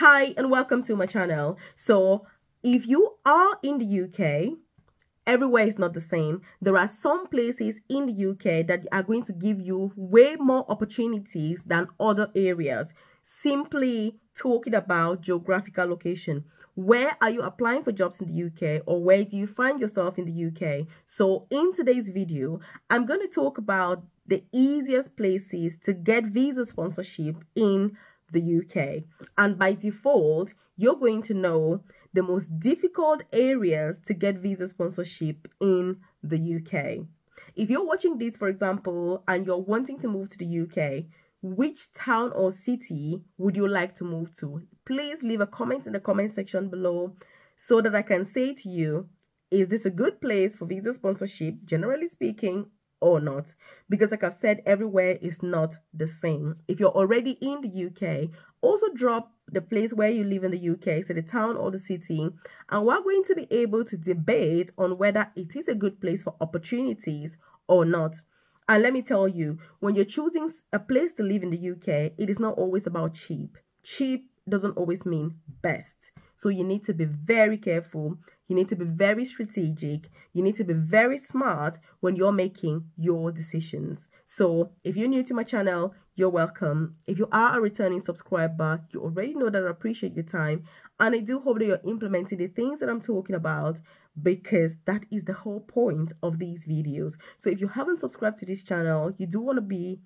Hi and welcome to my channel. So if you are in the UK, everywhere is not the same. There are some places in the UK that are going to give you way more opportunities than other areas. Simply talking about geographical location. Where are you applying for jobs in the UK or where do you find yourself in the UK? So in today's video, I'm going to talk about the easiest places to get visa sponsorship in the UK. And by default, you're going to know the most difficult areas to get visa sponsorship in the UK. If you're watching this, for example, and you're wanting to move to the UK, which town or city would you like to move to? Please leave a comment in the comment section below so that I can say to you, is this a good place for visa sponsorship, generally speaking, or not. Because like i've said everywhere is not the same. If you're already in the uk also drop the place where you live in the uk so the town or the city and we're going to be able to debate on whether it is a good place for opportunities or not. And let me tell you when you're choosing a place to live in the uk it is not always about cheap. Cheap doesn't always mean best so you need to be very careful. You need to be very strategic. You need to be very smart when you're making your decisions. So if you're new to my channel, you're welcome. If you are a returning subscriber, you already know that I appreciate your time. And I do hope that you're implementing the things that I'm talking about because that is the whole point of these videos. So if you haven't subscribed to this channel, you do want to be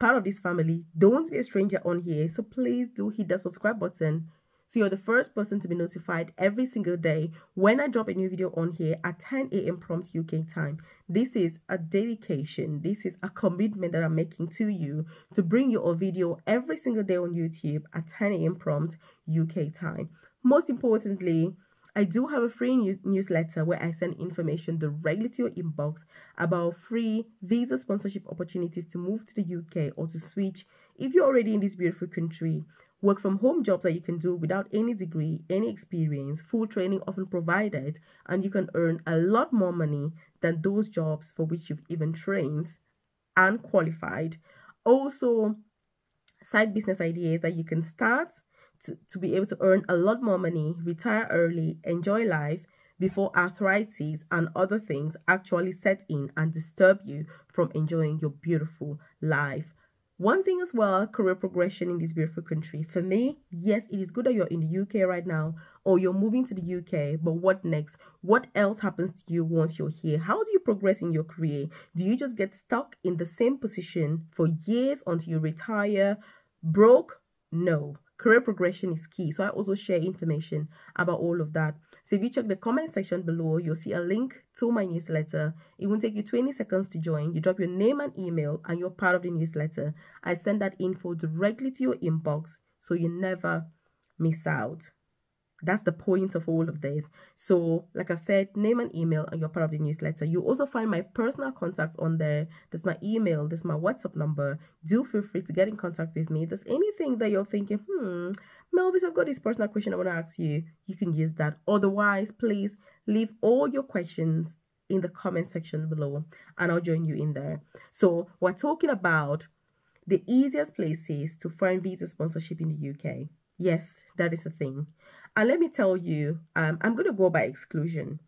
part of this family. Don't be a stranger on here. So please do hit the subscribe button so you're the first person to be notified every single day when I drop a new video on here at 10 a.m. prompt UK time. This is a dedication. This is a commitment that I'm making to you to bring you a video every single day on YouTube at 10 a.m. prompt UK time. Most importantly, I do have a free news newsletter where I send information directly to your inbox about free visa sponsorship opportunities to move to the UK or to switch if you're already in this beautiful country work from home jobs that you can do without any degree, any experience, full training often provided, and you can earn a lot more money than those jobs for which you've even trained and qualified. Also, side business ideas that you can start to, to be able to earn a lot more money, retire early, enjoy life before arthritis and other things actually set in and disturb you from enjoying your beautiful life. One thing as well, career progression in this beautiful country. For me, yes, it is good that you're in the UK right now or you're moving to the UK, but what next? What else happens to you once you're here? How do you progress in your career? Do you just get stuck in the same position for years until you retire? Broke? No career progression is key. So I also share information about all of that. So if you check the comment section below, you'll see a link to my newsletter. It will take you 20 seconds to join. You drop your name and email and you're part of the newsletter. I send that info directly to your inbox so you never miss out. That's the point of all of this. So, like I've said, name and email, and you're part of the newsletter. You also find my personal contacts on there. There's my email, there's my WhatsApp number. Do feel free to get in contact with me. If there's anything that you're thinking, hmm, Melvis, I've got this personal question I want to ask you, you can use that. Otherwise, please leave all your questions in the comment section below, and I'll join you in there. So, we're talking about the easiest places to find visa sponsorship in the UK. Yes, that is a thing. And let me tell you, um, I'm going to go by exclusion.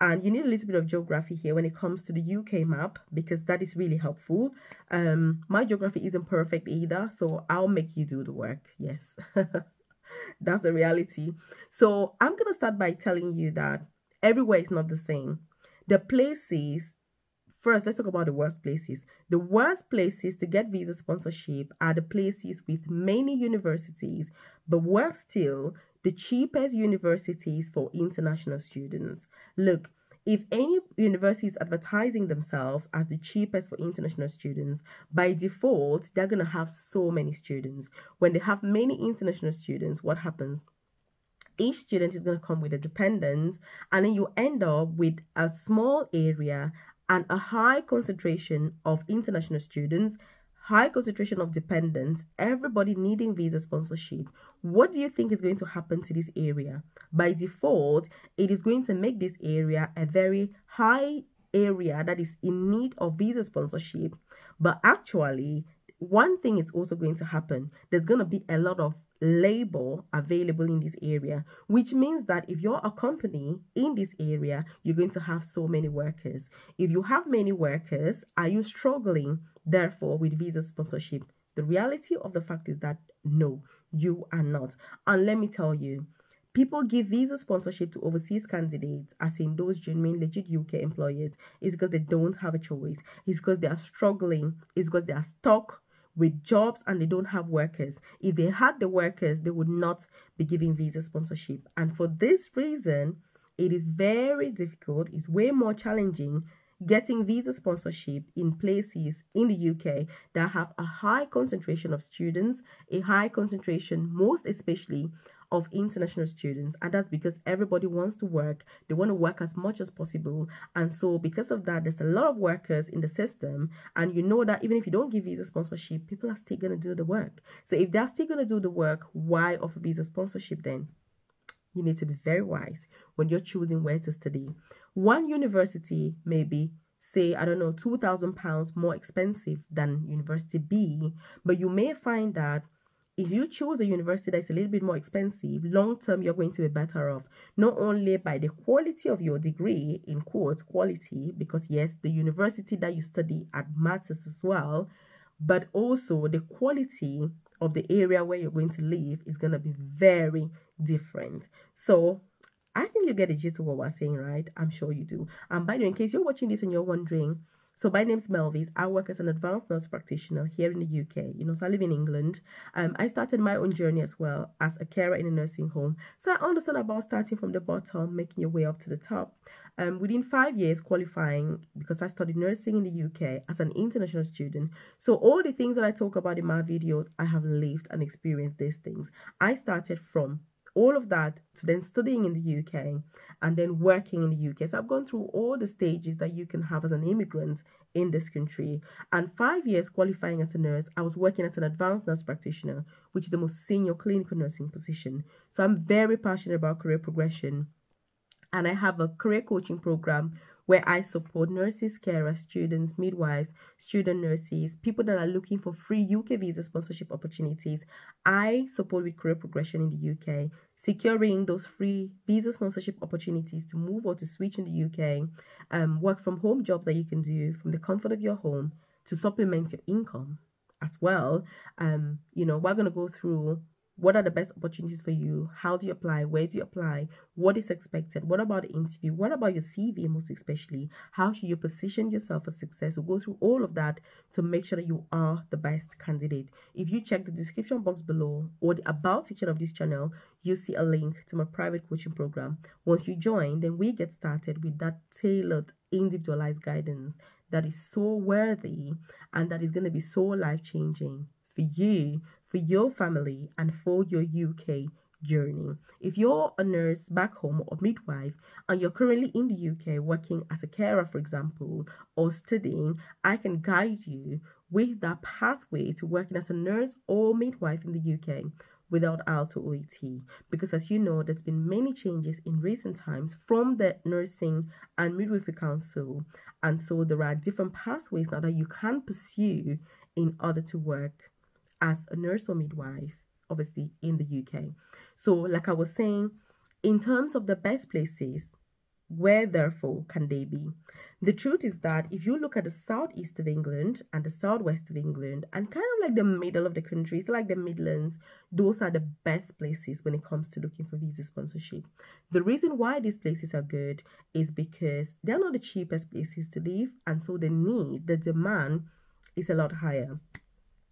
And you need a little bit of geography here when it comes to the UK map because that is really helpful. Um, my geography isn't perfect either, so I'll make you do the work. Yes, that's the reality. So I'm going to start by telling you that everywhere is not the same. The places First, let's talk about the worst places. The worst places to get visa sponsorship are the places with many universities, but worse still, the cheapest universities for international students. Look, if any university is advertising themselves as the cheapest for international students, by default, they're going to have so many students. When they have many international students, what happens? Each student is going to come with a dependent, and then you end up with a small area and a high concentration of international students high concentration of dependents, everybody needing visa sponsorship, what do you think is going to happen to this area? By default, it is going to make this area a very high area that is in need of visa sponsorship. But actually, one thing is also going to happen there's going to be a lot of labor available in this area, which means that if you're a company in this area, you're going to have so many workers. If you have many workers, are you struggling, therefore, with visa sponsorship? The reality of the fact is that no, you are not. And let me tell you, people give visa sponsorship to overseas candidates, as in those genuine legit UK employers, is because they don't have a choice. It's because they are struggling. It's because they are stuck with jobs and they don't have workers. If they had the workers, they would not be giving visa sponsorship. And for this reason, it is very difficult, it's way more challenging getting visa sponsorship in places in the UK that have a high concentration of students, a high concentration, most especially of international students and that's because everybody wants to work. They want to work as much as possible. And so because of that there's a lot of workers in the system and you know that even if you don't give visa sponsorship people are still going to do the work. So if they're still going to do the work why offer visa sponsorship then? You need to be very wise when you're choosing where to study. One university may be say i don't know 2000 pounds more expensive than university b but you may find that if you choose a university that's a little bit more expensive, long term you're going to be better off, not only by the quality of your degree, in quotes, quality, because yes, the university that you study at matters as well, but also the quality of the area where you're going to live is going to be very different. So I think you get the gist of what we're saying, right? I'm sure you do. And by the way, in case you're watching this and you're wondering, so my name's Melvis. I work as an advanced nurse practitioner here in the UK. You know, so I live in England. Um, I started my own journey as well as a carer in a nursing home. So I understand about starting from the bottom, making your way up to the top. Um, within five years qualifying, because I studied nursing in the UK as an international student. So all the things that I talk about in my videos, I have lived and experienced these things. I started from all of that to then studying in the UK and then working in the UK. So I've gone through all the stages that you can have as an immigrant in this country. And five years qualifying as a nurse, I was working as an advanced nurse practitioner, which is the most senior clinical nursing position. So I'm very passionate about career progression. And I have a career coaching program where I support nurses, carers, students, midwives, student nurses, people that are looking for free UK visa sponsorship opportunities. I support with career progression in the UK, securing those free visa sponsorship opportunities to move or to switch in the UK, um, work from home jobs that you can do from the comfort of your home to supplement your income as well. Um, you know, we're going to go through what are the best opportunities for you? How do you apply? Where do you apply? What is expected? What about the interview? What about your CV, most especially? How should you position yourself for success? We'll go through all of that to make sure that you are the best candidate. If you check the description box below or the about section of this channel, you see a link to my private coaching program. Once you join, then we get started with that tailored, individualized guidance that is so worthy and that is going to be so life changing for you for your family and for your UK journey. If you're a nurse back home or midwife and you're currently in the UK working as a carer, for example, or studying, I can guide you with that pathway to working as a nurse or midwife in the UK without or OET. Because as you know, there's been many changes in recent times from the Nursing and Midwifery Council. And so there are different pathways now that you can pursue in order to work as a nurse or midwife, obviously in the UK. So, like I was saying, in terms of the best places, where therefore can they be? The truth is that if you look at the southeast of England and the southwest of England and kind of like the middle of the country, so like the Midlands, those are the best places when it comes to looking for visa sponsorship. The reason why these places are good is because they're not the cheapest places to live, and so the need, the demand is a lot higher.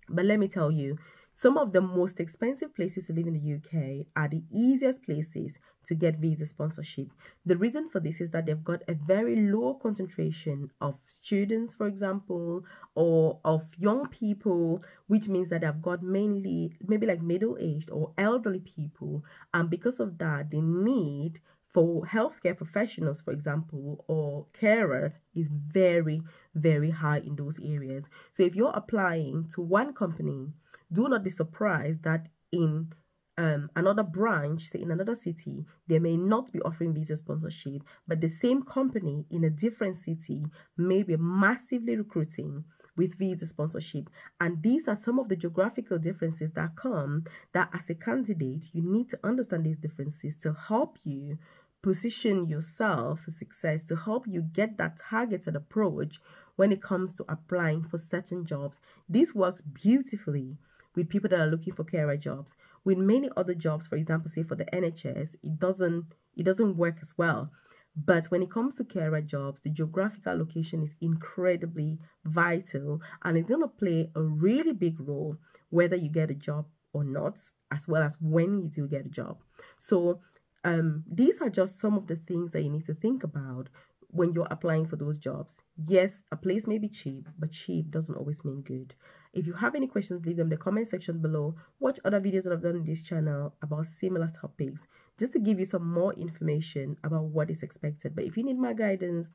But let me tell you, some of the most expensive places to live in the UK are the easiest places to get visa sponsorship. The reason for this is that they've got a very low concentration of students, for example, or of young people, which means that they've got mainly maybe like middle aged or elderly people. And because of that, they need for healthcare professionals, for example, or carers is very, very high in those areas. So if you're applying to one company, do not be surprised that in um, another branch, say in another city, they may not be offering visa sponsorship, but the same company in a different city may be massively recruiting with visa sponsorship. And these are some of the geographical differences that come that as a candidate, you need to understand these differences to help you position yourself for success, to help you get that targeted approach when it comes to applying for certain jobs. This works beautifully with people that are looking for carer jobs. With many other jobs, for example, say for the NHS, it doesn't it doesn't work as well. But when it comes to carer jobs, the geographical location is incredibly vital and it's going to play a really big role whether you get a job or not, as well as when you do get a job. So, um, these are just some of the things that you need to think about when you're applying for those jobs. Yes, a place may be cheap, but cheap doesn't always mean good. If you have any questions, leave them in the comment section below. Watch other videos that I've done on this channel about similar topics just to give you some more information about what is expected. But if you need my guidance,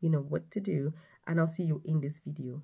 you know what to do, and I'll see you in this video.